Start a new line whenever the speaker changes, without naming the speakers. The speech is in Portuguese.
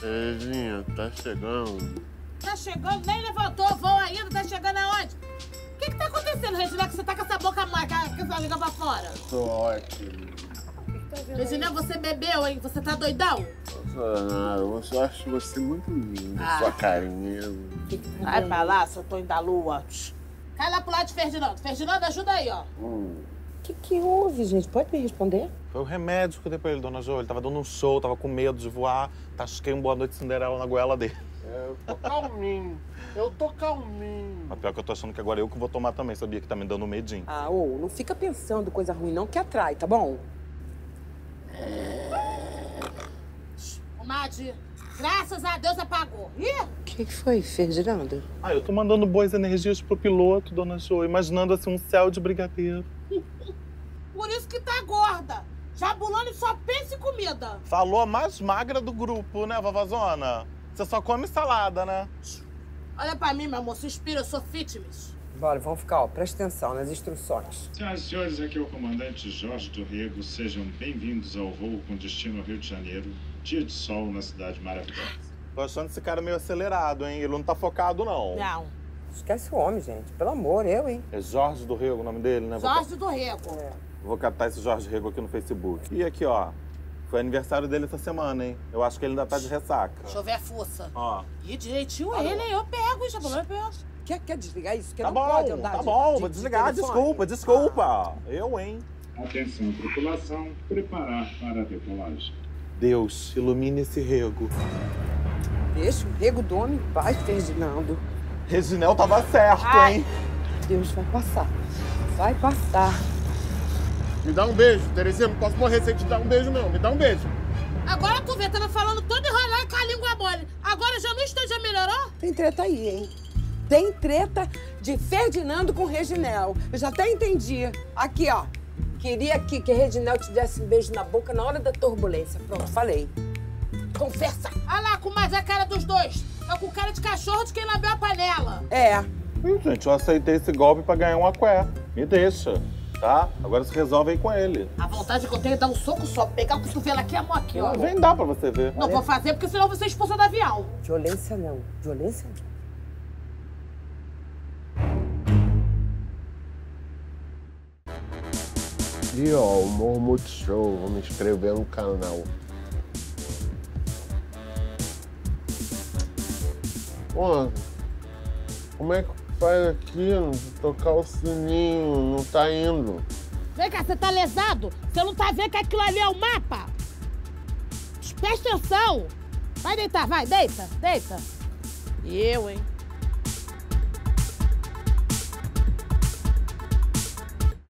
Terezinha, tá chegando.
Tá chegando, nem levantou o voo ainda, tá chegando aonde? O que que tá acontecendo, Regina, que você tá com essa boca marca, com essa língua pra fora?
Tô ótimo.
Regina, você bebeu, hein? Você tá doidão?
Não, eu acho você muito linda,
Ah.
sua carinha.
Vai pra lá, seu Tonho da Lua. Cai lá pro lado de Ferdinando. Ferdinando, ajuda aí, ó.
Hum.
O que, que houve, gente? Pode me responder?
Foi o remédio que eu dei pra ele, dona Jo. Ele tava dando um show, tava com medo de voar. Tasquei um boa noite Cinderela na goela dele.
É, eu tô calminho. Eu tô calminho.
Mas pior que eu tô achando que agora eu que vou tomar também, sabia? Que tá me dando um medinho.
Ah, ô, não fica pensando coisa ruim não, que atrai, tá bom?
Madi, graças a Deus apagou. Ih,
O que, que foi, Ferdinando?
Ah, eu tô mandando boas energias pro piloto, dona Jo, imaginando assim um céu de brigadeiro.
Por isso que tá gorda. Jabulani só pensa em comida.
Falou a mais magra do grupo, né, vovazona? Você só come salada, né?
Olha pra mim, meu amor, se inspira, eu sou fitness.
Bora, vamos ficar, ó, presta atenção nas instruções.
Senhoras e senhores, aqui é o comandante Jorge Torrego. Sejam bem-vindos ao voo com destino ao Rio de Janeiro. Dia de sol na cidade maravilhosa.
Tô achando esse cara meio acelerado, hein? Ele não tá focado, não.
Não,
Esquece o homem, gente. Pelo amor, eu, hein?
É Jorge do Rego o nome dele, né?
Jorge do Rego.
vou catar esse Jorge Rego aqui no Facebook. E aqui, ó. Foi aniversário dele essa semana, hein? Eu acho que ele ainda tá de ressaca.
Deixa eu ver a força.
Ó.
Ih, direitinho ele, hein? Eu pego, hein, Jabulani, eu pego.
Quer, quer desligar isso? Que
Tá
não
bom,
pode andar
tá
de-
bom,
de-
vou
de
desligar.
telefone.
Desculpa, desculpa. Eu, hein?
Atenção, tripulação, preparar para a decolagem.
Deus, ilumine esse rego.
Deixa o rego do homem em paz, Ferdinando.
Reginel tava certo,
Ai.
hein?
Deus vai passar. Vai passar.
Me dá um beijo, Terezinha. Não posso morrer sem te dar um beijo, não. Me dá um beijo.
Agora tu vê, tava falando todo enrolado com a língua mole. Agora já não estou, já melhorou?
Tem treta aí, hein? Tem treta de Ferdinando com Reginel. Eu já até entendi. Aqui, ó. Queria que, que Reginel te desse um beijo na boca na hora da turbulência. Pronto, falei. Confessa.
Olha lá, com mais a cara dos dois. Tá com cara de cachorro de quem lambeu a panela.
É.
Ih, gente, eu aceitei esse golpe pra ganhar um aqué. Me deixa, tá? Agora se resolve aí com ele.
A vontade que eu tenho é dar um soco só, pegar o cotovelo aqui e a mão aqui, ó.
Vem dar pra você ver.
Não vou fazer, porque senão eu vou ser expulsa do avião.
Violência não. Violência não.
E ó, o Morro Multishow. Vou me inscrever no canal. Pô, como é que faz aqui? Tocar o sininho, não tá indo.
Vem cá, você tá lesado? Você não tá vendo que aquilo ali é o mapa? Presta atenção. Vai deitar, vai, deita, deita. E eu, hein?